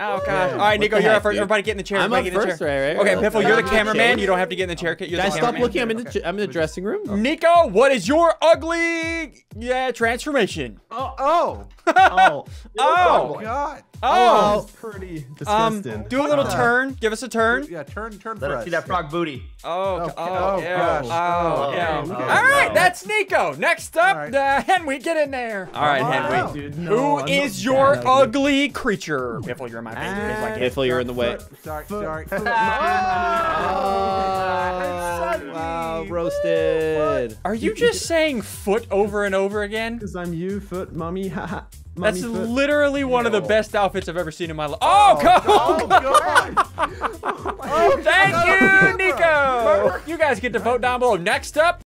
Oh gosh. All right, Nico, the you're up first. dude? Everybody get in the chair. I'm Everybody up get in the first, chair. right, right, Okay. Biffle, you're the cameraman. You don't have to get in the chair. You're the Guys, stop looking. I'm in the I'm in the dressing room. Nico, what is your ugly yeah transformation? Oh, oh, Oh. Oh. God. Oh, It's pretty um, disgusting. do a little Uh, turn. Give us a turn. Yeah, turn, turn Let for us us. see that frog booty. Oh, Okay. oh, Oh, yeah. gosh. Oh, Oh, yeah. okay. All right, No. that's Nico. Next up, All right. uh, Henwy, get in there. All right, Come on Henwy. out. Dude, no, Who I'm is not your that ugly creature? Biffle, you're my favorite. It's like it. Biffle, you're in the way. Sorry, Foot. sorry. Foot. Oh, wow, roasted. Are you just saying foot over and over again? Because I'm you, foot, mummy, haha. That's Mummy foot. literally one of the best outfits I've ever seen in my life. Oh, go! Oh, God. Thank you, Nico. You guys get to vote down below. Next up,